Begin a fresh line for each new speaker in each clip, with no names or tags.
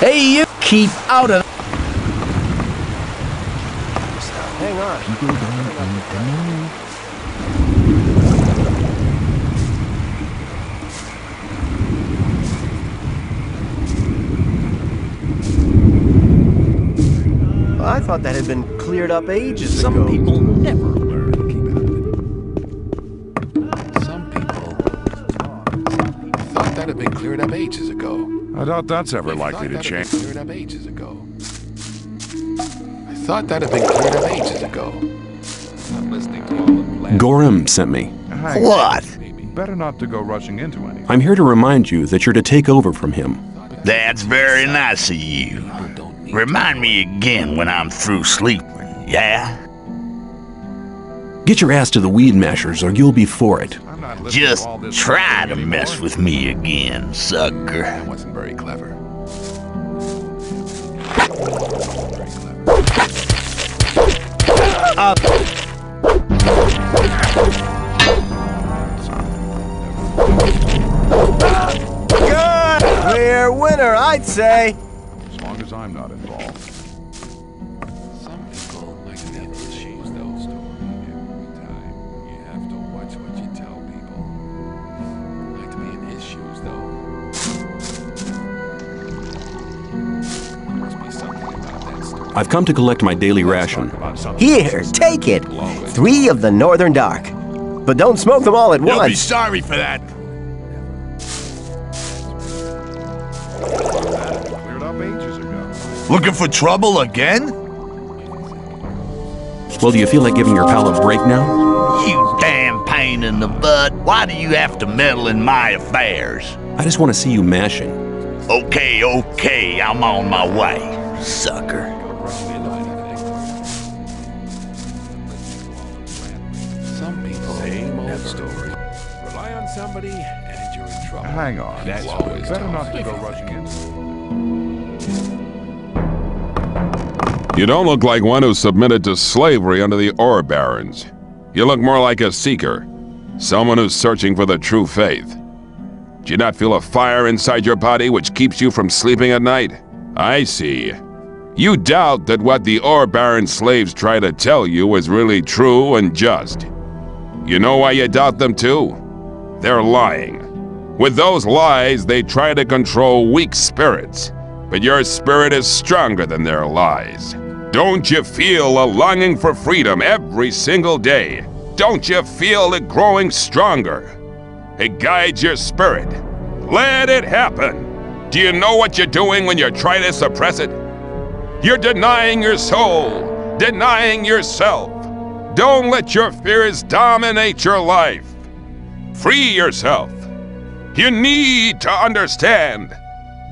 Hey, you keep out of.
Hang on.
People don't need to know.
I thought that had been cleared up ages
Some
ago.
Some people never learn.
Keep out of it. Some people thought that had been cleared up ages ago.
I doubt that's ever
They
likely to
that had
change.
been Cleared up ages ago. I thought that had been cleared up ages ago. I'm listening to all the.
Ghorim sent me.
Hang
What?
Better not to go rushing into anything.
I'm here to remind you that you're to take over from him.
That's very nice of you. Remind me again when I'm through sleeping, yeah?
Get your ass to the weed mashers or you'll be for it.
Just
to
try to
anymore.
mess with me again, sucker.
That wasn't very clever. Clever.
Good! Clear winner, I'd say.
I've come to collect my daily ration.
Here, take it. Three of the Northern Dark. But don't smoke them all at once.
You'll be sorry for that.
Cleared up ages ago.
Looking for trouble again?
Well, do you feel like giving your pal a break now?
You damn pain in the butt. Why do you have to meddle in my affairs?
I just want to see you mashing.
Okay, okay, I'm on my way, sucker.
Somebody and you're in trouble.
Hang on.
That's always
Better
tough.
not to go rushing into
You don't look like one who submitted to slavery under the ore barons. You look more like a seeker, someone who's searching for the true faith. Do you not feel a fire inside your body which keeps you from sleeping at night? I see. You doubt that what the ore baron slaves try to tell you is really true and just. You know why you doubt them too? They're lying. With those lies, they try to control weak spirits, but your spirit is stronger than their lies. Don't you feel a longing for freedom every single day? Don't you feel it growing stronger? It guides your spirit. Let it happen. Do you know what you're doing when you try to suppress it? You're denying your soul, denying yourself. Don't let your fears dominate your life. Free yourself. You need to understand.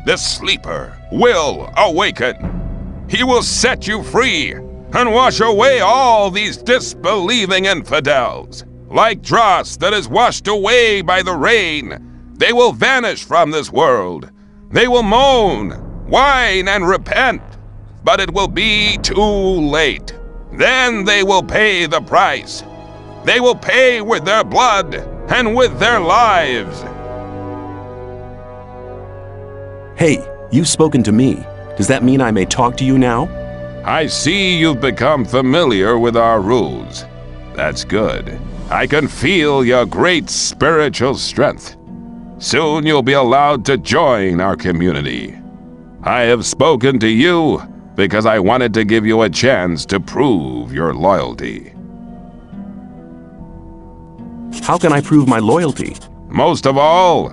The sleeper will awaken. He will set you free and wash away all these disbelieving infidels. Like dross that is washed away by the rain, they will vanish from this world. They will moan, whine, and repent, but it will be too late. Then they will pay the price. They will pay with their blood and with their lives.
Hey, you've spoken to me. Does that mean I may talk to you now?
I see you've become familiar with our rules. That's good. I can feel your great spiritual strength. Soon you'll be allowed to join our community. I have spoken to you because I wanted to give you a chance to prove your loyalty.
How can I prove my loyalty?
Most of all,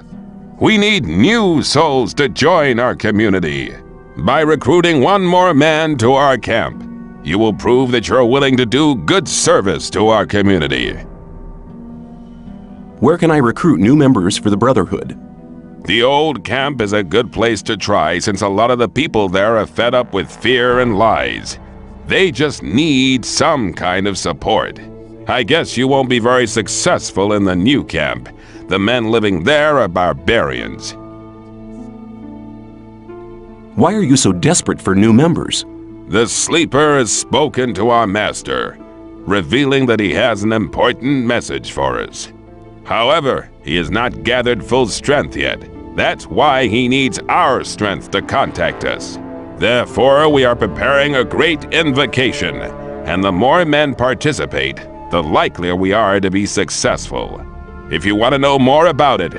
we need new souls to join our community. By recruiting one more man to our camp, you will prove that you're willing to do good service to our community.
Where can I recruit new members for the Brotherhood?
The old camp is a good place to try since a lot of the people there are fed up with fear and lies. They just need some kind of support. I guess you won't be very successful in the new camp. The men living there are barbarians.
Why are you so desperate for new members?
The sleeper has spoken to our master, revealing that he has an important message for us. However, he has not gathered full strength yet. That's why he needs our strength to contact us. Therefore, we are preparing a great invocation, and the more men participate, the likelier we are to be successful. If you want to know more about it,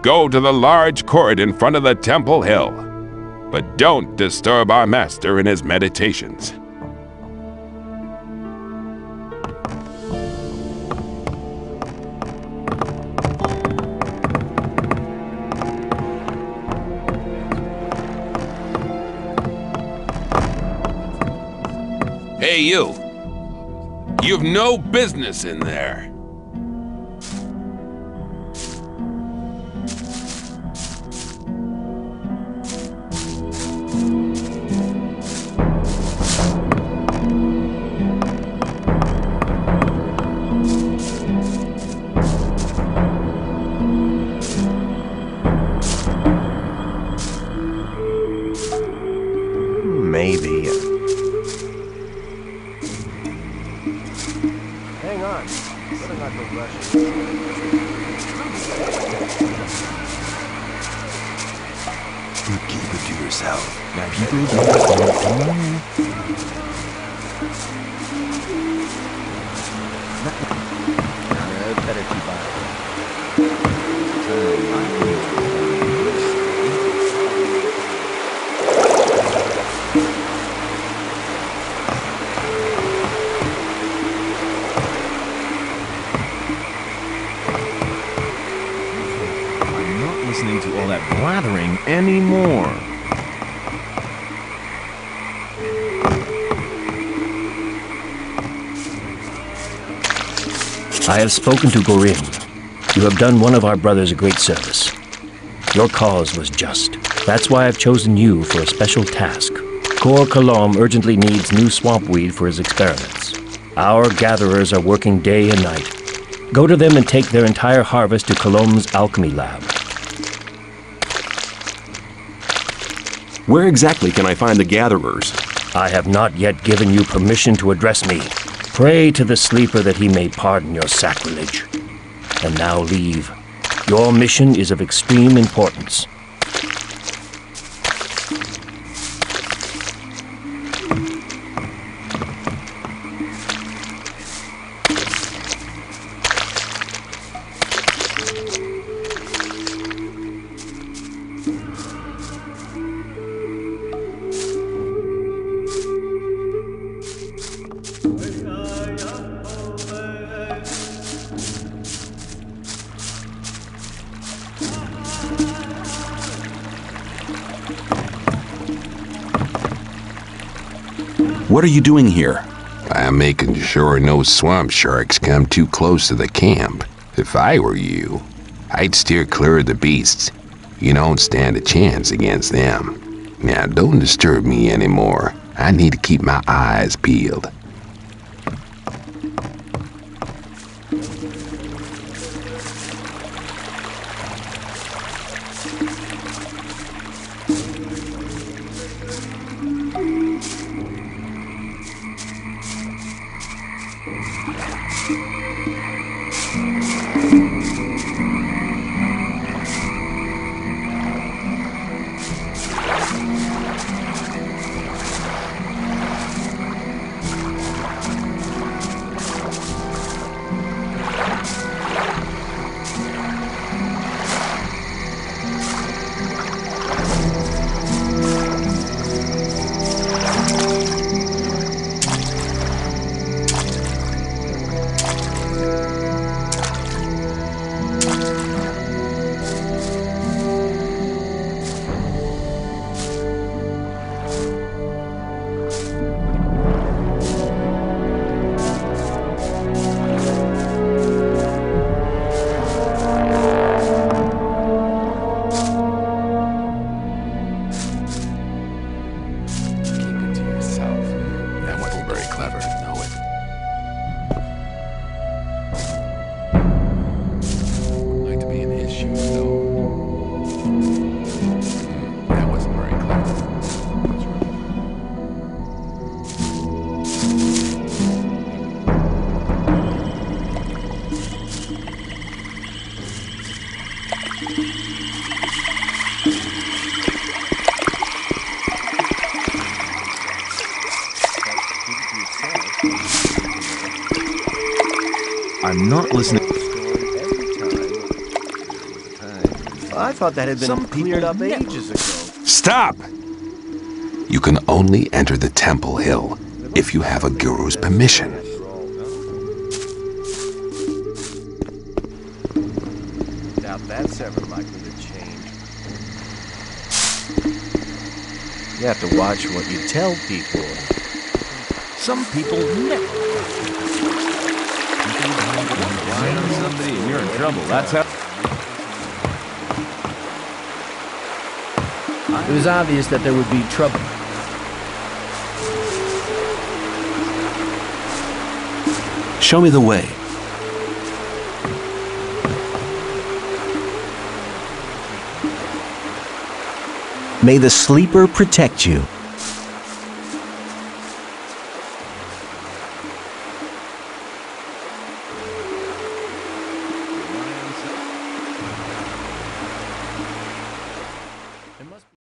go to the large court in front of the Temple Hill. But don't disturb our master in his meditations. Hey, you! You've no business in there.
I'm not listening to all that blathering anymore.
I have spoken to Ghorim. You have done one of our brothers a great service. Your cause was just. That's why I've chosen you for a special task. Cor Kalom urgently needs new swamp weed for his experiments. Our gatherers are working day and night. Go to them and take their entire harvest to Kalom's alchemy lab.
Where exactly can I find the gatherers?
I have not yet given you permission to address me. Pray to the sleeper that he may pardon your sacrilege. And now leave. Your mission is of extreme importance.
What are you doing here?
I'm making sure no swamp sharks come too close to the camp. If I were you, I'd steer clear of the beasts. You don't stand a chance against them. Now, don't disturb me anymore. I need to keep my eyes peeled.
Not listening.
I thought that had been
Some
cleared up ages ago.
Stop! You can only enter the Temple Hill if you have a guru's permission.
Doubt that's ever likely to change. You have to watch what you tell people.
Some people never.
On somebody and you're in trouble. That's how.
It was obvious that there would be trouble.
Show me the way.
May the sleeper protect you.